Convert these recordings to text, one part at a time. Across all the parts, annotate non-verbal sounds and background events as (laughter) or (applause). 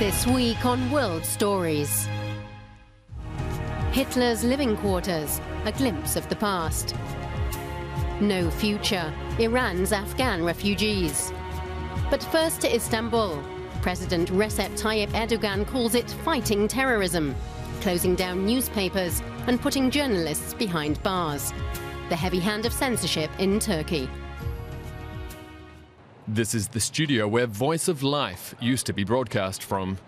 This week on World Stories. Hitler's living quarters, a glimpse of the past. No future, Iran's Afghan refugees. But first to Istanbul. President Recep Tayyip Erdogan calls it fighting terrorism, closing down newspapers and putting journalists behind bars. The heavy hand of censorship in Turkey. This is the studio where Voice of Life used to be broadcast from.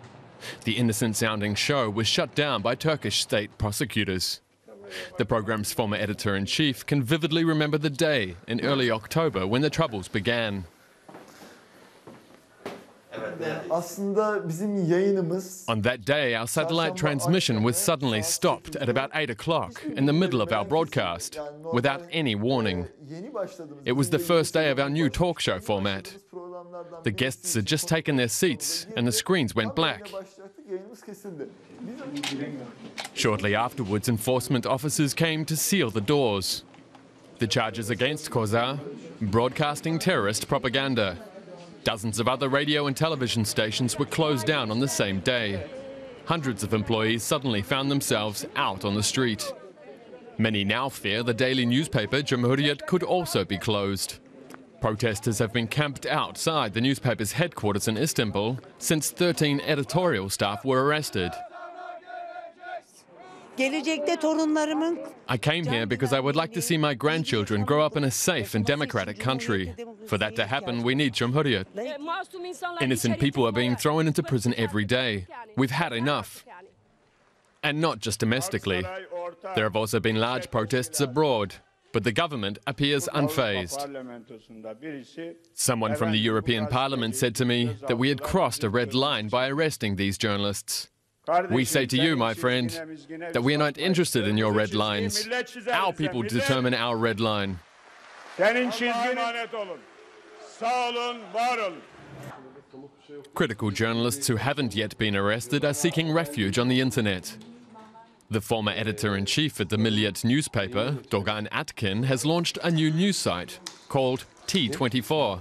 The innocent sounding show was shut down by Turkish state prosecutors. The program's former editor in chief can vividly remember the day in early October when the troubles began. Aslında bizim yayınımız On that day, our satellite transmission was suddenly stopped at about 8 o'clock in the middle of our broadcast without any warning. It was the first day of our new talk show format. The guests had just taken their seats and the screens went black. başlattık yayınımız kesildi. Biz Shortly afterwards, enforcement officers came to seal the doors. The charges against Kozar broadcasting terrorist propaganda. Dozens of other radio and television stations were closed down on the same day. Hundreds of employees suddenly found themselves out on the street. Many now fear the daily newspaper Cumhuriyet could also be closed. Protesters have been camped outside the newspaper's headquarters in Istanbul since 13 editorial staff were arrested. Gelecekte torunlarımın I came here because I would like to see my grandchildren grow up in a safe and democratic country. For that to happen, we need Cumhuriyet. Innocent people are being thrown into prison every day. We've had enough. And not just domestically. There have also been large protests abroad, but the government appears unfazed. Someone from the European Parliament said to me that we had crossed a red line by arresting these journalists. We say to you, my friend, that we are not interested in your red lines. Our people determine our red line. Senin çizgin emanet olun. Sağ olun, var olun. Critical journalists who haven't yet been arrested are seeking refuge on the internet. The former editor in chief at the Milliyet newspaper, Dogan Akin, has launched a new news site called T24.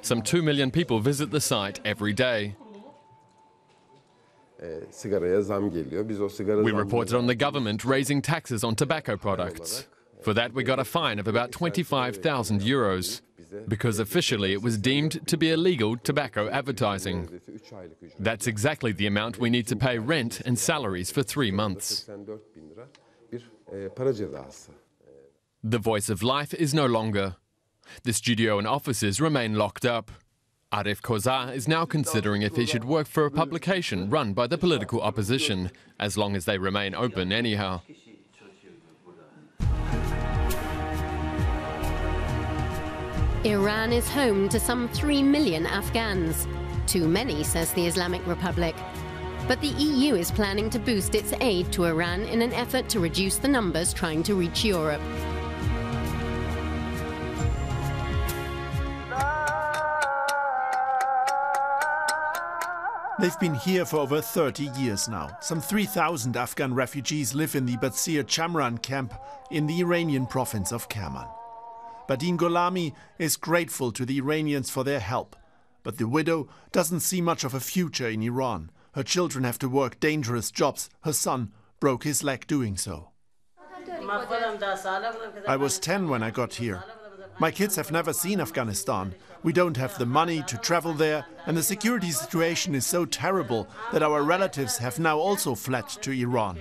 Some 2 million people visit the site every day. We reported on the government raising taxes on tobacco products. For that, we got a fine of about 25,000 euros, because officially it was deemed to be illegal tobacco advertising. Ücreti üç aylık ücret. That's exactly the amount we need to pay rent and salaries for three months. 84 bin lira bir para cezası. The voice of life is no longer. The studio and offices remain locked up. Arif Kozar is now considering if he should work for a publication run by the political opposition, as long as they remain open anyhow. Iran is home to some 3 million Afghans. Too many, says the Islamic Republic. But the EU is planning to boost its aid to Iran in an effort to reduce the numbers trying to reach Europe. They've been here for over 30 years now. Some 3,000 Afghan refugees live in the Batsir Chamran camp in the Iranian province of Kerman. Badin Golami is grateful to the Iranians for their help. But the widow doesn't see much of a future in Iran. Her children have to work dangerous jobs. Her son broke his leg doing so. I was 10 when I got here. My kids have never seen Afghanistan. We don't have the money to travel there, and the security situation is so terrible that our relatives have now also fled to Iran.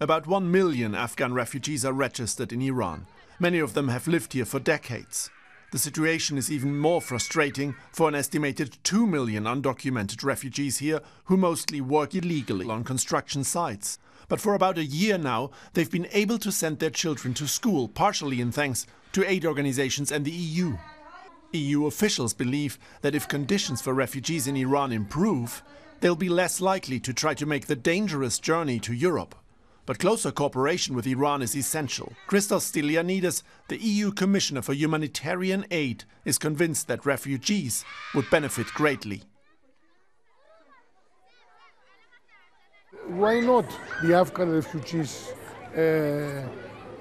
About 1 million Afghan refugees are registered in Iran. Many of them have lived here for decades. The situation is even more frustrating for an estimated 2 million undocumented refugees here who mostly work illegally on construction sites. But for about a year now, they've been able to send their children to school, partially in thanks to aid organizations and the EU. EU officials believe that if conditions for refugees in Iran improve, they'll be less likely to try to make the dangerous journey to Europe. But closer cooperation with Iran is essential. Christos Stylianides, the EU Commissioner for Humanitarian Aid, is convinced that refugees would benefit greatly. Why not the Afghan refugees uh,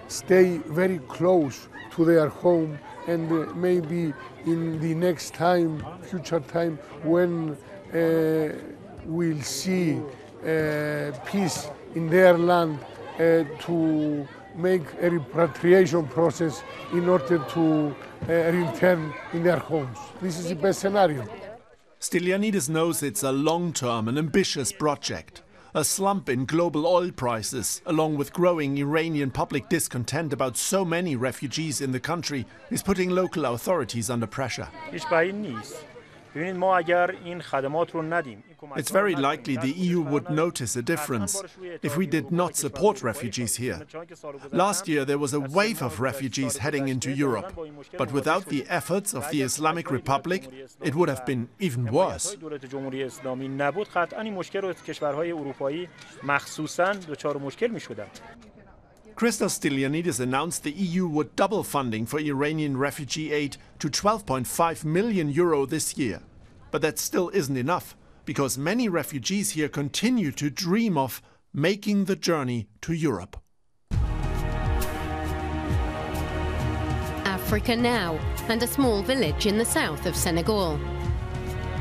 stay very close to their home and uh, maybe in the next time, future time, when uh, we'll see uh, peace in their land uh, to make a repatriation process in order to uh, return in their homes. This is the best scenario. Stylianides knows it's a long-term and ambitious project. A slump in global oil prices, along with growing Iranian public discontent about so many refugees in the country, is putting local authorities under pressure. It's very likely the EU would notice a difference if we did not support refugees here. Last year there was a wave of refugees heading into Europe, but without the efforts of the Islamic Republic, it would have been even worse. Christos Stylianides announced the EU would double funding for Iranian refugee aid to 12.5 million euro this year. But that still isn't enough, because many refugees here continue to dream of making the journey to Europe. Africa now, and a small village in the south of Senegal.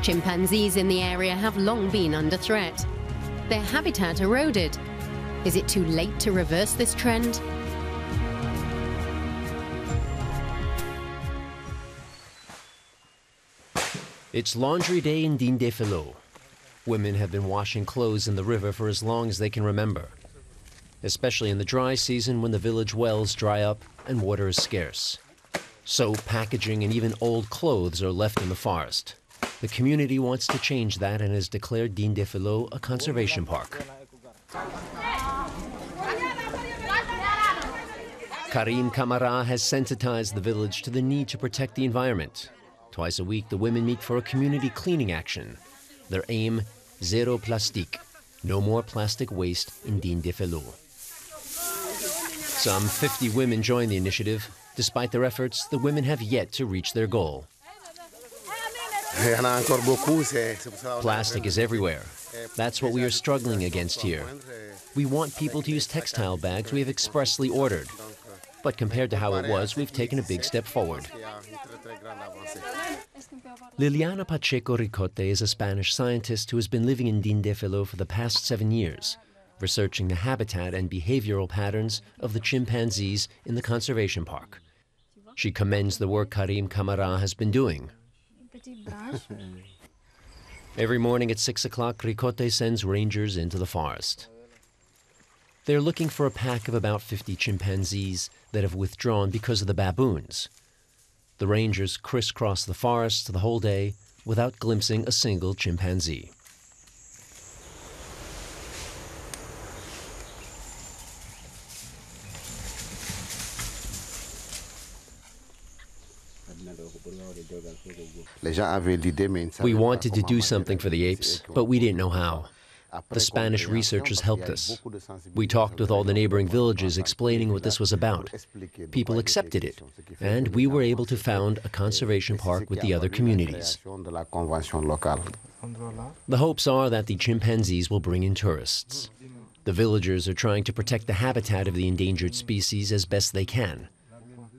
Chimpanzees in the area have long been under threat. Their habitat eroded. Is it too late to reverse this trend? It's laundry day in Dindéfelo. Women have been washing clothes in the river for as long as they can remember, especially in the dry season when the village wells dry up and water is scarce. So packaging, and even old clothes are left in the forest. The community wants to change that and has declared Dindéfelo a conservation park. Karim Kamara has sensitized the village to the need to protect the environment. Twice a week, the women meet for a community cleaning action. Their aim, zero plastique, no more plastic waste in Dindéfelo. Some 50 women join the initiative. Despite their efforts, the women have yet to reach their goal. Plastic is everywhere. That's what we are struggling against here. We want people to use textile bags we have expressly ordered. But compared to how it was, we've taken a big step forward. Liliana Pacheco Ricote is a Spanish scientist who has been living in Dindéfelo for the past seven years, researching the habitat and behavioral patterns of the chimpanzees in the conservation park. She commends the work Karim Kamara has been doing. Every morning at 6 o'clock, Ricote sends rangers into the forest. They're looking for a pack of about 50 chimpanzees that have withdrawn because of the baboons. The rangers crisscross the forest the whole day without glimpsing a single chimpanzee. We wanted to do something for the apes, but we didn't know how. The Spanish researchers helped us. We talked with all the neighboring villages explaining what this was about. People accepted it, and we were able to found a conservation park with the other communities. The hopes are that the chimpanzees will bring in tourists. The villagers are trying to protect the habitat of the endangered species as best they can.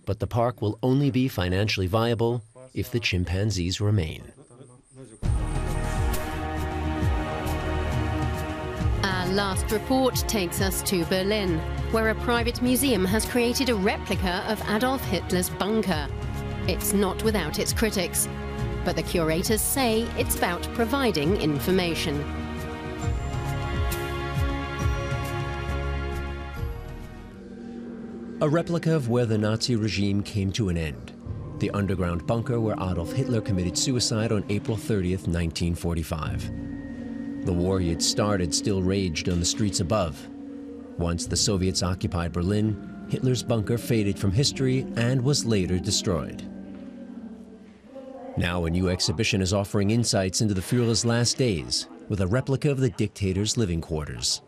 But the park will only be financially viable if the chimpanzees remain. Last report takes us to Berlin, where a private museum has created a replica of Adolf Hitler's bunker. It's not without its critics, but the curators say it's about providing information. A replica of where the Nazi regime came to an end. The underground bunker where Adolf Hitler committed suicide on April 30th, 1945. The war he had started still raged on the streets above. Once the Soviets occupied Berlin, Hitler's bunker faded from history and was later destroyed. Now a new exhibition is offering insights into the Führer's last days with a replica of the dictator's living quarters.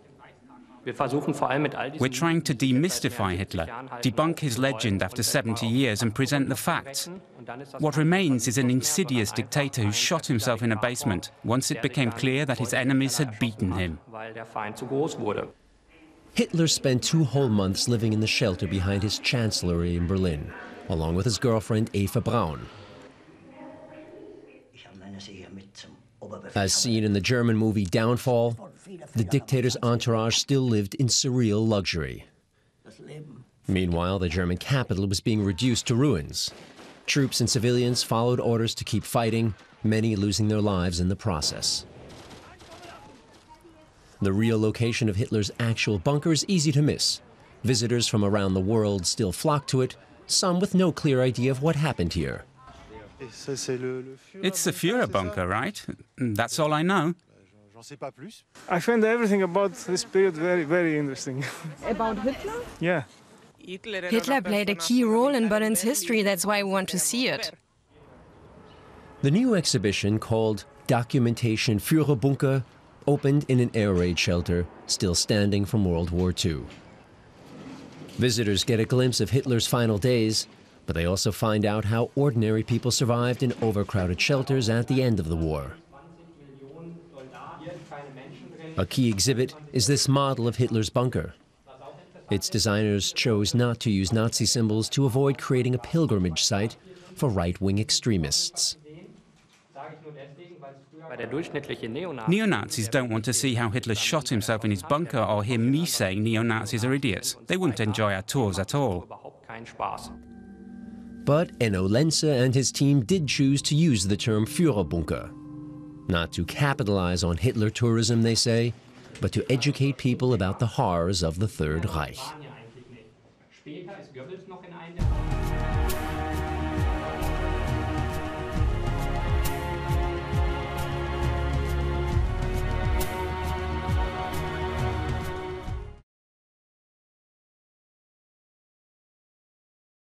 We're trying to demystify Hitler, debunk his legend after 70 years and present the facts. What remains is an insidious dictator who shot himself in a basement once it became clear that his enemies had beaten him. Hitler spent two whole months living in the shelter behind his chancellery in Berlin, along with his girlfriend Eva Braun. As seen in the German movie Downfall, the dictator's entourage still lived in surreal luxury. Meanwhile, the German capital was being reduced to ruins. Troops and civilians followed orders to keep fighting, many losing their lives in the process. The real location of Hitler's actual bunker is easy to miss. Visitors from around the world still flock to it, some with no clear idea of what happened here. It's the Führer bunker, right? That's all I know. I find everything about this period very, very interesting. (laughs) About Hitler? yeah. Hitler played a key role in Berlin's history, that's why we want to see it. The new exhibition, called Documentation Führerbunker, opened in an air raid shelter still standing from World War II. Visitors get a glimpse of Hitler's final days, but they also find out how ordinary people survived in overcrowded shelters at the end of the war. A key exhibit is this model of Hitler's bunker. Its designers chose not to use Nazi symbols to avoid creating a pilgrimage site for right wing extremists. Neo Nazis don't want to see how Hitler shot himself in his bunker or hear me saying neo Nazis are idiots. They wouldn't enjoy our tours at all. But Enno Lenze and his team did choose to use the term Führerbunker. Not to capitalize on Hitler tourism, they say, but to educate people about the horrors of the Third Reich.